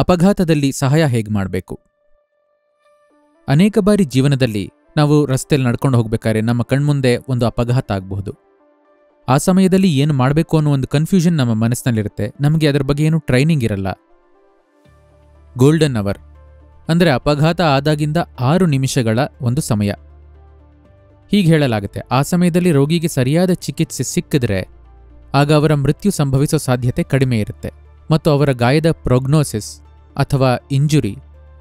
ಅಪಘಾತದಲ್ಲಿ ಸಹಾಯ ಹೇಗೆ ಮಾಡಬೇಕು? ಅನೇಕ ಬಾರಿ ಜೀವನದಲ್ಲಿ ನಾವು ರಸ್ತೆಯಲ್ಲಿ ನಡ್ಕೊಂಡು ಹೋಗ್ಬೇಕಾದ್ರೆ ನಮ್ಮ ಕಣ್ಮುಂದೆ ಒಂದು ಅಪಘಾತ ಆಗಬಹುದು. ಆ ಸಮಯದಲ್ಲಿ ಏನು ಮಾಡಬೇಕು ಅನ್ನೋ ಒಂದು ಕನ್ಫ್ಯೂಷನ್ ನಮ್ಮ ಮನಸ್ಸಿನಲ್ಲಿರುತ್ತೆ. ನಮಗೆ ಅದರ ಬಗ್ಗೆ ಏನು ಟ್ರೈನಿಂಗ್ ಇರಲ್ಲ. ಗೋಲ್ಡನ್ ಅವರ್ ಅಂದರೆ ಅಪಘಾತ ಆದಾಗಿಂದ ಆರು ನಿಮಿಷಗಳ ಒಂದು ಸಮಯ. ಹೀಗೆ ಹೇಳಲಾಗುತ್ತೆ. ಆ ಸಮಯದಲ್ಲಿ ರೋಗಿಗೆ ಸರಿಯಾದ ಚಿಕಿತ್ಸೆ ಸಿಕ್ಕಿದ್ರೆ ಆಗ ಅವರ ಮೃತ್ಯು ಸಂಭವಿಸೋ ಸಾಧ್ಯತೆ ಕಡಿಮೆ ಇರುತ್ತೆ. ಮತ್ತು ಅವರ ಗಾಯದ ಪ್ರೊಗ್ನೋಸಿಸ್ ಅಥವಾ ಇಂಜುರಿ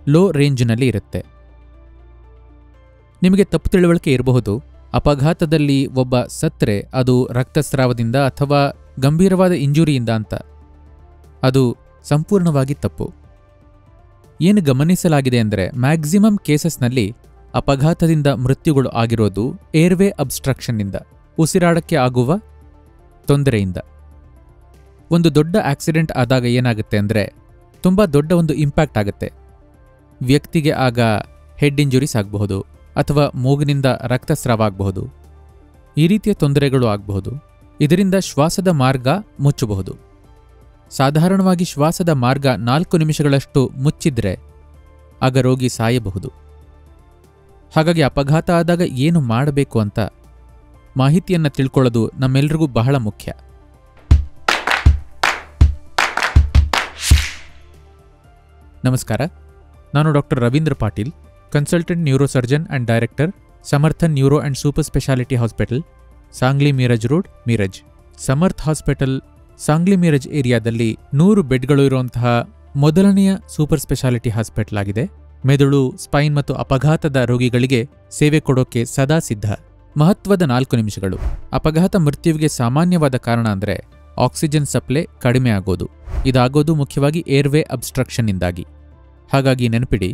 ಲೋ ರೇಂಜ್ನಲ್ಲಿ ಇರುತ್ತೆ. ನಿಮಗೆ ತಪ್ಪು ತಿಳುವಳಿಕೆ ಇರಬಹುದು. ಅಪಘಾತದಲ್ಲಿ ಒಬ್ಬ ಸತ್ರೆ ಅದು ರಕ್ತಸ್ರಾವದಿಂದ ಅಥವಾ ಗಂಭೀರವಾದ ಇಂಜುರಿಯಿಂದ ಅಂತ. ಅದು ಸಂಪೂರ್ಣವಾಗಿ ತಪ್ಪು. ಏನು ಗಮನಿಸಲಾಗಿದೆ ಅಂದರೆ ಮ್ಯಾಕ್ಸಿಮಮ್ ಕೇಸಸ್ನಲ್ಲಿ ಅಪಘಾತದಿಂದ ಮೃತ್ಯುಗಳು ಆಗಿರೋದು ಏರ್ವೇ ಅಬ್ಸ್ಟ್ರಕ್ಷನ್ನಿಂದ, ಉಸಿರಾಡಕ್ಕೆ ಆಗುವ ತೊಂದರೆಯಿಂದ. ಒಂದು ದೊಡ್ಡ ಆಕ್ಸಿಡೆಂಟ್ ಆದಾಗ ಏನಾಗುತ್ತೆ ಅಂದರೆ ತುಂಬ ದೊಡ್ಡ ಒಂದು ಇಂಪ್ಯಾಕ್ಟ್ ಆಗುತ್ತೆ. ವ್ಯಕ್ತಿಗೆ ಆಗ ಹೆಡ್ ಇಂಜುರೀಸ್ ಆಗಬಹುದು ಅಥವಾ ಮೂಗಿನಿಂದ ರಕ್ತಸ್ರಾವ ಆಗಬಹುದು. ಈ ರೀತಿಯ ತೊಂದರೆಗಳು ಆಗಬಹುದು. ಇದರಿಂದ ಶ್ವಾಸದ ಮಾರ್ಗ ಮುಚ್ಚಬಹುದು. ಸಾಧಾರಣವಾಗಿ ಶ್ವಾಸದ ಮಾರ್ಗ ನಾಲ್ಕು ನಿಮಿಷಗಳಷ್ಟು ಮುಚ್ಚಿದ್ರೆ ಆಗ ರೋಗಿ ಸಾಯಬಹುದು. ಹಾಗಾಗಿ ಅಪಘಾತ ಆದಾಗ ಏನು ಮಾಡಬೇಕು ಅಂತ ಮಾಹಿತಿಯನ್ನು ತಿಳ್ಕೊಳ್ಳೋದು ನಮ್ಮೆಲ್ರಿಗೂ ಬಹಳ ಮುಖ್ಯ. ನಮಸ್ಕಾರ. ನಾನು doctor Ravindra Patil consultant neurosurgeon and director Samarthan neuro and super speciality hospital Sangli Miraj road, Miraj. Samarth hospital Sangli Miraj ಏರಿಯಾದಲ್ಲಿ ನೂರು ಬೆಡ್ಗಳು ಇರುವಂತಹ ಮೊದಲನೆಯ ಸೂಪರ್ ಸ್ಪೆಷಾಲಿಟಿ ಹಾಸ್ಪಿಟಲ್ ಆಗಿದೆ. ಮೆದುಳು ಸ್ಪೈನ್ ಮತ್ತು ಅಪಘಾತದ ರೋಗಿಗಳಿಗೆ ಸೇವೆ ಕೊಡೋಕೆ ಸದಾ ಸಿದ್ಧ. ಮಹತ್ವದ ನಾಲ್ಕು ನಿಮಿಷಗಳು. ಅಪಘಾತ ಮೃತ್ಯುವಿಗೆ ಸಾಮಾನ್ಯವಾದ ಕಾರಣ ಅಂದರೆ ಆಕ್ಸಿಜನ್ ಸಪ್ಲೈ ಕಡಿಮೆ ಆಗೋದು. ಇದಾಗೋದು ಮುಖ್ಯವಾಗಿ ಏರ್ವೇ ಅಬ್ಸ್ಟ್ರಕ್ಷನ್ನಿಂದಾಗಿ. ಹಾಗಾಗಿ ನೆನಪಿಡಿ,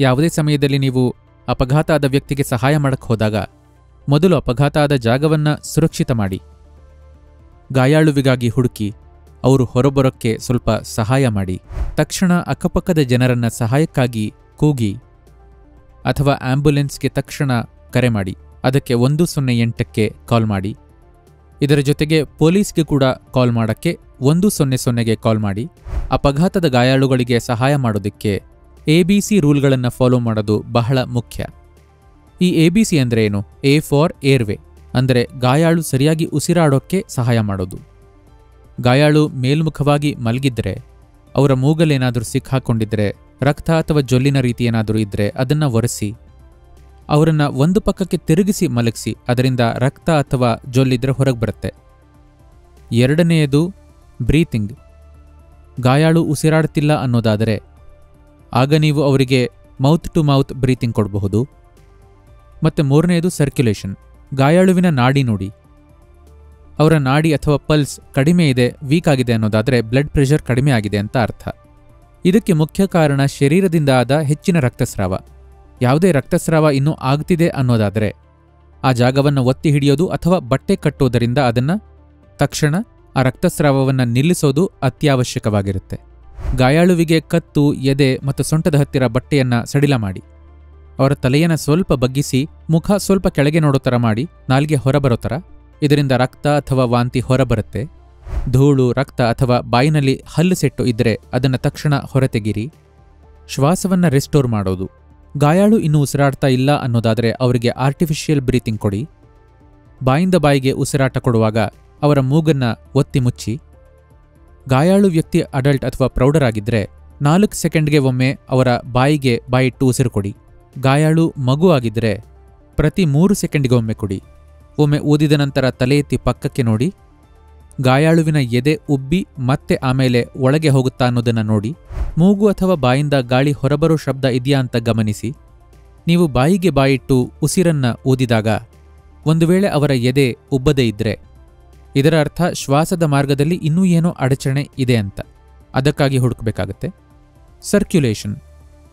ಯಾವುದೇ ಸಮಯದಲ್ಲಿ ನೀವು ಅಪಘಾತ ಆದ ವ್ಯಕ್ತಿಗೆ ಸಹಾಯ ಮಾಡಕ್ಕೆ ಹೋದಾಗ, ಮೊದಲು ಅಪಘಾತ ಆದ ಜಾಗವನ್ನು ಸುರಕ್ಷಿತ ಮಾಡಿ. ಗಾಯಾಳುವಿಗಾಗಿ ಹುಡುಕಿ, ಅವರು ಹೊರಬರೋಕ್ಕೆ ಸ್ವಲ್ಪ ಸಹಾಯ ಮಾಡಿ. ತಕ್ಷಣ ಅಕ್ಕಪಕ್ಕದ ಜನರನ್ನ ಸಹಾಯಕ್ಕಾಗಿ ಕೂಗಿ ಅಥವಾ ಆಂಬ್ಯುಲೆನ್ಸ್ಗೆ ತಕ್ಷಣ ಕರೆ ಮಾಡಿ. ಅದಕ್ಕೆ ಒಂದು ಸೊನ್ನೆ ಎಂಟಕ್ಕೆ ಕಾಲ್ ಮಾಡಿ. ಇದರ ಜೊತೆಗೆ ಪೊಲೀಸ್ಗೆ ಕೂಡ ಕಾಲ್ ಮಾಡಕ್ಕೆ ಒಂದು ಸೊನ್ನೆ ಸೊನ್ನೆಗೆ ಕಾಲ್ ಮಾಡಿ ಅಪಘಾತದ ಗಾಯಾಳುಗಳಿಗೆ ಸಹಾಯ ಮಾಡೋದಕ್ಕೆ ಎ ಬಿ ಸಿ ರೂಲ್ಗಳನ್ನು ಫಾಲೋ ಮಾಡೋದು ಬಹಳ ಮುಖ್ಯ. ಈ ಎ ಬಿ ಸಿ ಅಂದರೆ ಏನು? ಎ ಫಾರ್ ಏರ್ವೆ, ಅಂದರೆ ಗಾಯಾಳು ಸರಿಯಾಗಿ ಉಸಿರಾಡೋಕ್ಕೆ ಸಹಾಯ ಮಾಡೋದು. ಗಾಯಾಳು ಮೇಲ್ಮುಖವಾಗಿ ಮಲಗಿದ್ರೆ, ಅವರ ಮೂಗಲೇನಾದರೂ ಸಿಕ್ಕಾಕೊಂಡಿದ್ರೆ, ರಕ್ತ ಅಥವಾ ಜೊಲ್ಲಿನ ರೀತಿ ಏನಾದರೂ ಇದ್ರೆ ಅದನ್ನು ಒರೆಸಿ ಅವರನ್ನ ಒಂದು ಪಕ್ಕಕ್ಕೆ ತಿರುಗಿಸಿ ಮಲಗಿಸಿ, ಅದರಿಂದ ರಕ್ತ ಅಥವಾ ಜೊಲ್ಲಿದ್ರೆ ಹೊರಗೆ ಬರುತ್ತೆ. ಎರಡನೆಯದು, ಬ್ರೀತಿಂಗ್. ಗಾಯಾಳು ಉಸಿರಾಡ್ತಿಲ್ಲ ಅನ್ನೋದಾದರೆ, ಆಗ ನೀವು ಅವರಿಗೆ ಮೌತ್ ಟು ಮೌತ್ ಬ್ರೀತಿಂಗ್ ಕೊಡಬಹುದು. ಮತ್ತು ಮೂರನೆಯದು, ಸರ್ಕ್ಯುಲೇಷನ್. ಗಾಯಾಳುವಿನ ನಾಡಿ ನೋಡಿ. ಅವರ ನಾಡಿ ಅಥವಾ ಪಲ್ಸ್ ಕಡಿಮೆ ಇದೆ, ವೀಕ್ ಆಗಿದೆ ಅನ್ನೋದಾದರೆ ಬ್ಲಡ್ ಪ್ರೆಷರ್ ಕಡಿಮೆ ಆಗಿದೆ ಅಂತ ಅರ್ಥ. ಇದಕ್ಕೆ ಮುಖ್ಯ ಕಾರಣ ಶರೀರದಿಂದ ಆದ ಹೆಚ್ಚಿನ ರಕ್ತಸ್ರಾವ. ಯಾವುದೇ ರಕ್ತಸ್ರಾವ ಇನ್ನೂ ಆಗ್ತಿದೆ ಅನ್ನೋದಾದರೆ ಆ ಜಾಗವನ್ನು ಒತ್ತಿ ಹಿಡಿಯೋದು ಅಥವಾ ಬಟ್ಟೆ ಕಟ್ಟೋದರಿಂದ ಅದನ್ನು ತಕ್ಷಣ ಆ ರಕ್ತಸ್ರಾವವನ್ನು ನಿಲ್ಲಿಸೋದು ಅತ್ಯವಶ್ಯಕವಾಗಿರುತ್ತೆ. ಗಾಯಾಳುವಿಗೆ ಕತ್ತು, ಎದೆ ಮತ್ತು ಸೊಂಟದ ಹತ್ತಿರ ಬಟ್ಟೆಯನ್ನು ಸಡಿಲ ಮಾಡಿ. ಅವರ ತಲೆಯನ್ನು ಸ್ವಲ್ಪ ಬಗ್ಗಿಸಿ, ಮುಖ ಸ್ವಲ್ಪ ಕೆಳಗೆ ನೋಡೋ ಥರ ಮಾಡಿ, ನಾಲ್ಗೆ ಹೊರಬರೋ ಥರ ಇದರಿಂದ ರಕ್ತ ಅಥವಾ ವಾಂತಿ ಹೊರಬರುತ್ತೆ. ಧೂಳು, ರಕ್ತ ಅಥವಾ ಬಾಯಿನಲ್ಲಿ ಹಲ್ಲು ಸೆಟ್ಟು ಇದ್ದರೆ ಅದನ್ನು ತಕ್ಷಣ ಹೊರತೆಗಿರಿ ಶ್ವಾಸವನ್ನು ರೆಸ್ಟೋರ್ ಮಾಡೋದು. ಗಾಯಾಳು ಇನ್ನೂ ಉಸಿರಾಡ್ತಾ ಇಲ್ಲ ಅನ್ನೋದಾದರೆ ಅವರಿಗೆ ಆರ್ಟಿಫಿಷಿಯಲ್ ಬ್ರೀತಿಂಗ್ ಕೊಡಿ. ಬಾಯಿಂದ ಬಾಯಿಗೆ ಉಸಿರಾಟ ಕೊಡುವಾಗ ಅವರ ಮೂಗನ್ನ ಒತ್ತಿ ಮುಚ್ಚಿ. ಗಾಯಾಳು ವ್ಯಕ್ತಿ ಅಡಲ್ಟ್ ಅಥವಾ ಪ್ರೌಢರಾಗಿದ್ದರೆ ನಾಲ್ಕು ಸೆಕೆಂಡ್ಗೆ ಒಮ್ಮೆ ಅವರ ಬಾಯಿಗೆ ಬಾಯಿಟ್ಟು ಉಸಿರು ಕೊಡಿ. ಗಾಯಾಳು ಮಗು ಆಗಿದ್ದರೆ ಪ್ರತಿ ಮೂರು ಸೆಕೆಂಡ್ಗೆ ಒಮ್ಮೆ ಕೊಡಿ. ಒಮ್ಮೆ ಊದಿದ ನಂತರ ತಲೆ ಎತ್ತಿ ಪಕ್ಕಕ್ಕೆ ನೋಡಿ. ಗಾಯಾಳುವಿನ ಎದೆ ಉಬ್ಬಿ ಮತ್ತೆ ಆಮೇಲೆ ಒಳಗೆ ಹೋಗುತ್ತಾ ಅನ್ನೋದನ್ನು ನೋಡಿ, ಮೂಗು ಅಥವಾ ಬಾಯಿಂದ ಗಾಳಿ ಹೊರಬರೋ ಶಬ್ದ ಇದೆಯಾ ಅಂತ ಗಮನಿಸಿ. ನೀವು ಬಾಯಿಗೆ ಬಾಯಿಟ್ಟು ಉಸಿರನ್ನ ಊದಿದಾಗ ಒಂದು ವೇಳೆ ಅವರ ಎದೆ ಉಬ್ಬದೇ ಇದ್ರೆ ಇದರ ಅರ್ಥ ಶ್ವಾಸದ ಮಾರ್ಗದಲ್ಲಿ ಇನ್ನೂ ಏನೋ ಅಡಚಣೆ ಇದೆ ಅಂತ. ಅದಕ್ಕಾಗಿ ಹುಡುಕಬೇಕಾಗತ್ತೆ. ಸರ್ಕ್ಯುಲೇಷನ್.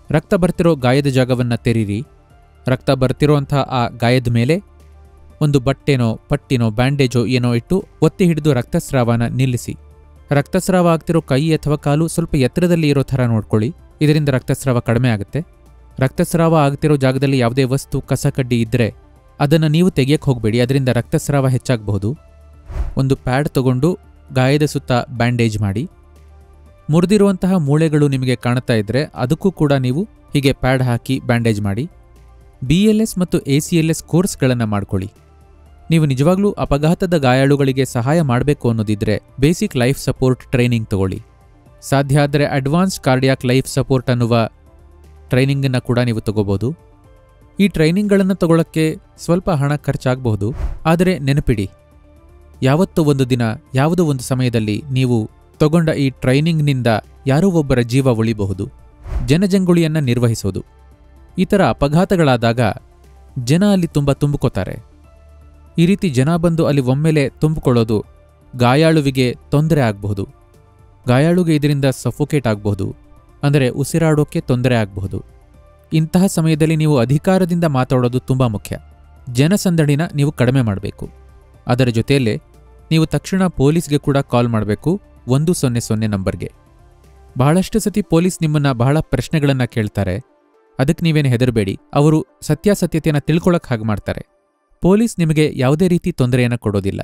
ರಕ್ತ ಬರ್ತಿರೋ ಗಾಯದ ಜಾಗವನ್ನು ತೆರೀರಿ. ರಕ್ತ ಬರ್ತಿರೋಂಥ ಆ ಗಾಯದ ಮೇಲೆ ಒಂದು ಬಟ್ಟೆನೋ, ಪಟ್ಟಿನೋ, ಬ್ಯಾಂಡೇಜೋ ಏನೋ ಇಟ್ಟು ಒತ್ತಿ ಹಿಡಿದು ರಕ್ತಸ್ರಾವನ ನಿಲ್ಲಿಸಿ. ರಕ್ತಸ್ರಾವ ಆಗ್ತಿರೋ ಕೈ ಅಥವಾ ಕಾಲು ಸ್ವಲ್ಪ ಎತ್ತರದಲ್ಲಿ ಇರೋ ಥರ ನೋಡ್ಕೊಳ್ಳಿ. ಇದರಿಂದ ರಕ್ತಸ್ರಾವ ಕಡಿಮೆ ಆಗುತ್ತೆ. ರಕ್ತಸ್ರಾವ ಆಗ್ತಿರೋ ಜಾಗದಲ್ಲಿ ಯಾವುದೇ ವಸ್ತು ಕಸಕಡ್ಡಿ ಇದ್ದರೆ ಅದನ್ನು ನೀವು ತೆಗೆಯಕ್ಕೆ ಹೋಗಬೇಡಿ. ಅದರಿಂದ ರಕ್ತಸ್ರಾವ ಹೆಚ್ಚಾಗಬಹುದು. ಒಂದು ಪ್ಯಾಡ್ ತಗೊಂಡು ಗಾಯದ ಸುತ್ತ ಬ್ಯಾಂಡೇಜ್ ಮಾಡಿ. ಮುರಿದಿರುವಂತಹ ಮೂಳೆಗಳು ನಿಮಗೆ ಕಾಣ್ತಾ ಇದ್ದರೆ ಅದಕ್ಕೂ ಕೂಡ ನೀವು ಹೀಗೆ ಪ್ಯಾಡ್ ಹಾಕಿ ಬ್ಯಾಂಡೇಜ್ ಮಾಡಿ. ಬಿ ಎಲ್ ಎಸ್ ಮತ್ತು ಎ ಸಿ ಎಲ್ ಎಸ್ ಕೋರ್ಸ್ಗಳನ್ನು ಮಾಡ್ಕೊಳ್ಳಿ. ನೀವು ನಿಜವಾಗ್ಲೂ ಅಪಘಾತದ ಗಾಯಾಳುಗಳಿಗೆ ಸಹಾಯ ಮಾಡಬೇಕು ಅನ್ನೋದಿದ್ರೆ ಬೇಸಿಕ್ ಲೈಫ್ ಸಪೋರ್ಟ್ ಟ್ರೈನಿಂಗ್ ತಗೊಳ್ಳಿ. ಸಾಧ್ಯ ಆದರೆ ಅಡ್ವಾನ್ಸ್ ಕಾರ್ಡಿಯಾಕ್ ಲೈಫ್ ಸಪೋರ್ಟ್ ಅನ್ನುವ ಟ್ರೈನಿಂಗನ್ನು ಕೂಡ ನೀವು ತಗೋಬಹುದು ಈ ಟ್ರೈನಿಂಗ್ಗಳನ್ನು ತಗೊಳ್ಳೋಕ್ಕೆ ಸ್ವಲ್ಪ ಹಣ ಖರ್ಚಾಗಬಹುದು, ಆದರೆ ನೆನಪಿಡಿ, ಯಾವತ್ತೋ ಒಂದು ದಿನ, ಯಾವುದೋ ಒಂದು ಸಮಯದಲ್ಲಿ ನೀವು ತಗೊಂಡ ಈ ಟ್ರೈನಿಂಗ್ನಿಂದ ಯಾರೋ ಒಬ್ಬರ ಜೀವ ಉಳಿಬಹುದು, ಜನಜಂಗುಳಿಯನ್ನು ನಿರ್ವಹಿಸೋದು. ಈ ಥರ ಅಪಘಾತಗಳಾದಾಗ ಜನ ಅಲ್ಲಿ ತುಂಬ ತುಂಬಿಕೋತಾರೆ. ಈ ರೀತಿ ಜನ ಬಂದು ಅಲ್ಲಿ ಒಮ್ಮೆಲೆ ತುಂಬಿಕೊಳ್ಳೋದು ಗಾಯಾಳುವಿಗೆ ತೊಂದರೆ ಆಗಬಹುದು. ಗಾಯಾಳುಗೆ ಇದರಿಂದ ಸಫೋಕೇಟ್ ಆಗಬಹುದು. ಅಂದರೆ ಉಸಿರಾಡೋಕ್ಕೆ ತೊಂದರೆ ಆಗಬಹುದು. ಇಂತಹ ಸಮಯದಲ್ಲಿ ನೀವು ಅಧಿಕಾರದಿಂದ ಮಾತಾಡೋದು ತುಂಬ ಮುಖ್ಯ. ಜನಸಂದಣಿನ ನೀವು ಕಡಿಮೆ ಮಾಡಬೇಕು. ಅದರ ಜೊತೆಯಲ್ಲೇ ನೀವು ತಕ್ಷಣ ಪೊಲೀಸ್ಗೆ ಕೂಡ ಕಾಲ್ ಮಾಡಬೇಕು ಒಂದು ಸೊನ್ನೆ ಸೊನ್ನೆ ನಂಬರ್ಗೆ. ಬಹಳಷ್ಟು ಸತಿ ಪೊಲೀಸ್ ನಿಮ್ಮನ್ನ ಬಹಳ ಪ್ರಶ್ನೆಗಳನ್ನು ಕೇಳ್ತಾರೆ. ಅದಕ್ಕೆ ನೀವೇನು ಹೆದರಬೇಡಿ. ಅವರು ಸತ್ಯಾಸತ್ಯತೆಯನ್ನು ತಿಳ್ಕೊಳಕ್ಕೆ ಹಾಗೆ ಮಾಡ್ತಾರೆ. ಪೊಲೀಸ್ ನಿಮಗೆ ಯಾವುದೇ ರೀತಿ ತೊಂದರೆಯನ್ನು ಕೊಡೋದಿಲ್ಲ.